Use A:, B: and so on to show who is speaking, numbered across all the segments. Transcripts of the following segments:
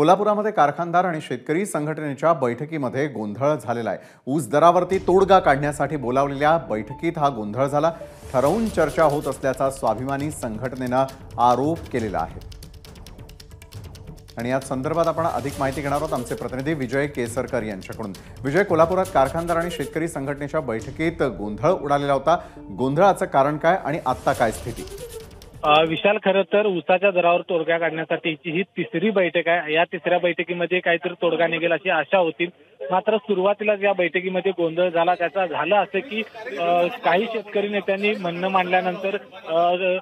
A: कोल्हापुरामध्ये कारखानदार आणि शेतकरी संघटनेच्या बैठकीमध्ये गोंधळ झालेला आहे. ऊस दरावरती तोडगा काढण्यासाठी बोलावलेल्या बैठकीत हा गोंधळ झाला. ठरवून चर्चा होत असल्याचा स्वाभिमानी संघटनेनं आरोप केलेला आहे. आणि या संदर्भात आपण अधिक माहिती घेणार आहोत आमचे प्रतिनिधी विजय केसरकर यांच्याकडून. विजय कोल्हापुरात कारखानदार आणि शेतकरी संघटनेच्या बैठकीत गोंधळ उडालेला होता. गोंधळाचं कारण काय आणि आत्ता काय स्थिती?
B: विशाल खरं तर ऊसाच्या दरावर तोडगा काढण्यासाठीची ही तिसरी बैठक आहे. या तिसऱ्या बैठकीमध्ये काहीतरी तोडगा निघेल अशी आशा होती. मात्र सुरुवातीलाच या बैठकीमध्ये गोंधळ झाला. त्याचा झालं असं की काही शेतकरी नेत्यांनी म्हणणं मांडल्यानंतर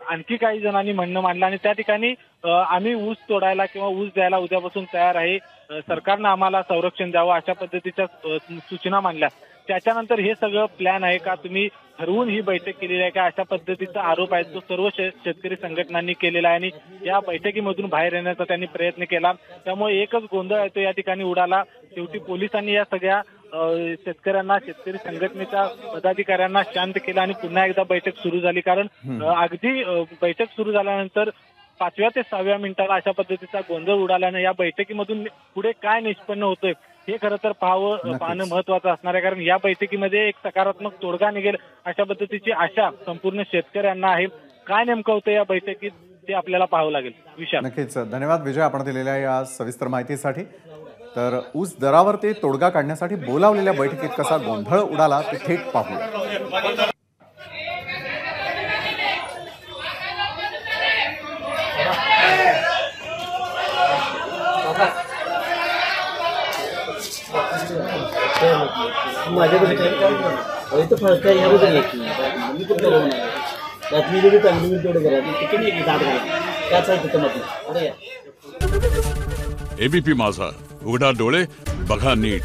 B: आणखी काही जणांनी म्हणणं मांडलं आणि त्या ठिकाणी आम्ही ऊस तोडायला किंवा ऊस द्यायला उद्यापासून तयार आहे. सरकारनं आम्हाला संरक्षण द्यावं अशा पद्धतीच्या सूचना मांडल्या. त्याच्यानंतर हे सगळं प्लॅन आहे का? तुम्ही ठरवून ही बैठक केलेली आहे का? अशा पद्धतीचा आरोप आहे. जो सर्व शेतकरी संघटनांनी केलेला आहे आणि या बैठकीमधून बाहेर येण्याचा त्यांनी प्रयत्न केला. त्यामुळे एकच गोंधळ आहे तो या ठिकाणी उडाला. शेवटी पोलिसांनी या सगळ्या शेतकऱ्यांना शेतकरी संघटनेच्या पदाधिकाऱ्यांना शांत केलं आणि पुन्हा एकदा बैठक सुरू झाली. कारण अगदी बैठक सुरू झाल्यानंतर पाचव्या ते सहाव्या मिनिटाला अशा पद्धतीचा गोंधळ उडाल्यानं या बैठकीमधून पुढे काय निष्पन्न होतंय हे खरं तर पाहावं. पाहणं महत्वाचं असणार आहे. कारण या बैठकीमध्ये एक सकारात्मक तोडगा निघेल अशा पद्धतीची आशा संपूर्ण शेतकऱ्यांना आहे. काय नेमकं होतं या बैठकीत ते आपल्याला पाहावं लागेल. विशाल.
A: नक्कीच. धन्यवाद विजय आपण दिलेल्या या सविस्तर माहितीसाठी. तर ऊस दरावरती तोडगा काढण्यासाठी बोलावलेल्या बैठकीत कसा गोंधळ उडाला ते थेट पाहूया.
C: माझ्याकडे काय इथं फरक काय ह्याबद्दल येत नाही मी कुठं बघणार बातमी जरी चांगली मी तेवढं करा तिथे नाही दाद घाला त्याच आहे तिथं मध्ये अरे.
D: एबीपी माझा. उघडा डोळे बघा नीट.